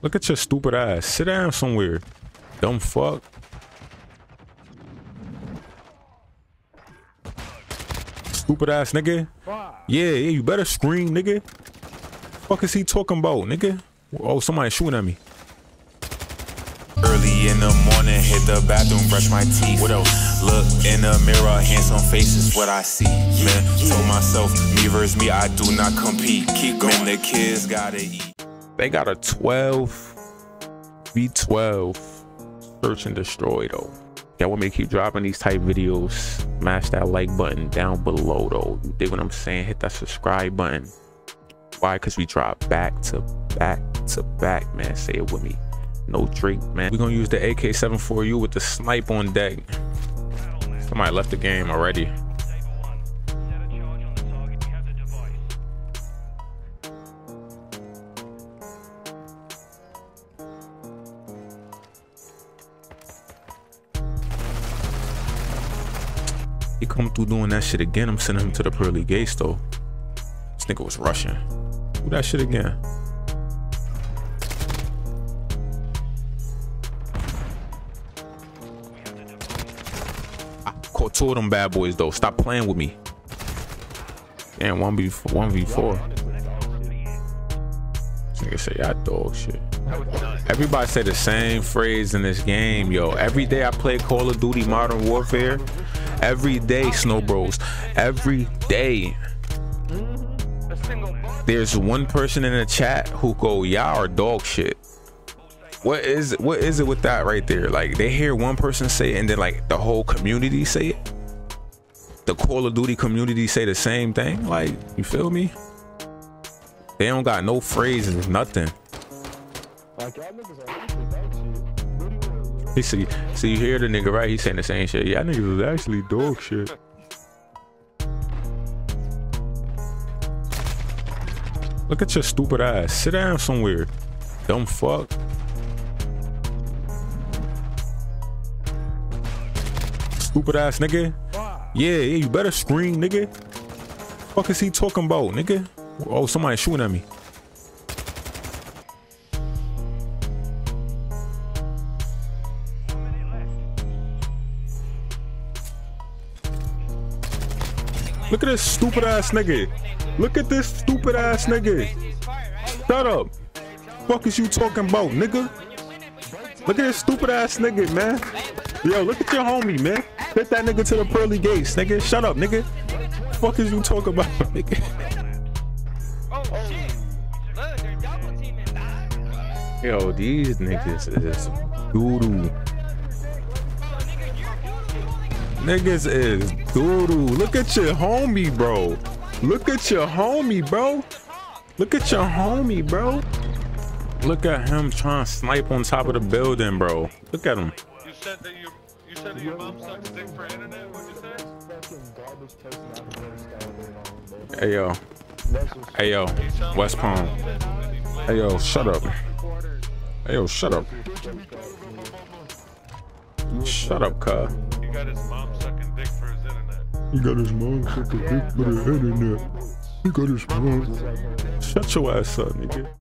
Look at your stupid ass. Sit down somewhere. Dumb fuck. Stupid ass nigga. Yeah, yeah, you better scream, nigga. Fuck is he talking about, nigga? Oh, somebody shooting at me. Early in the morning, hit the bathroom, brush my teeth. What else? Look in the mirror, handsome faces, what I see. Man, told myself, me versus me, I do not compete. Keep going, the kids gotta eat. They got a 12 V12 search and destroy though. Y'all want me to keep dropping these type videos? Smash that like button down below though. You dig what I'm saying? Hit that subscribe button. Why? Because we drop back to back to back, man. Say it with me. No drink, man. We're gonna use the AK-74U with the snipe on deck. Somebody left the game already. He come through doing that shit again. I'm sending him to the pearly gates though. This nigga was rushing. Do that shit again. I caught two of them bad boys though. Stop playing with me. Damn, one v one v four. Nigga say y'all dog shit. Everybody say the same phrase in this game, yo. Every day I play Call of Duty Modern Warfare. Every day, SnoBroz. Every day. There's one person in the chat who go, y'all are dog shit. What is what is it with that right there? Like they hear one person say it and then like the whole community say it. The Call of Duty community say the same thing. Like, you feel me? They don't got no phrases, nothing. He see, see, you hear the nigga, right? He's saying the same shit. Yeah, niggas was actually dog shit. Look at your stupid ass. Sit down somewhere. Dumb fuck. Stupid ass nigga. Yeah, yeah, you better scream, nigga. Fuck is he talking about, nigga? Oh, somebody shooting at me. Look at this stupid ass nigga. Look at this stupid ass nigga. Shut up. Fuck is you talking about, nigga? Look at this stupid ass nigga, man. Yo, look at your homie, man. Hit that nigga to the pearly gates, nigga. Shut up, nigga. Fuck is you talking about, nigga? Yo, these niggas is doo-doo. Niggas is doo-doo. Look at your homie, bro. Look at your homie, bro. Look at your homie, bro. Look at him trying to snipe on top of the building, bro. Look at him. You said that you said that your mom sucks dick for internet. What'd you say? Hey yo. Hey yo. West Palm. Hey yo, shut up. Hey yo, shut up. Shut up, cuz. He got his mom sucking dick for his internet. He got his mom sucking dick for the internet. He got his mom. Shut your ass up, nigga.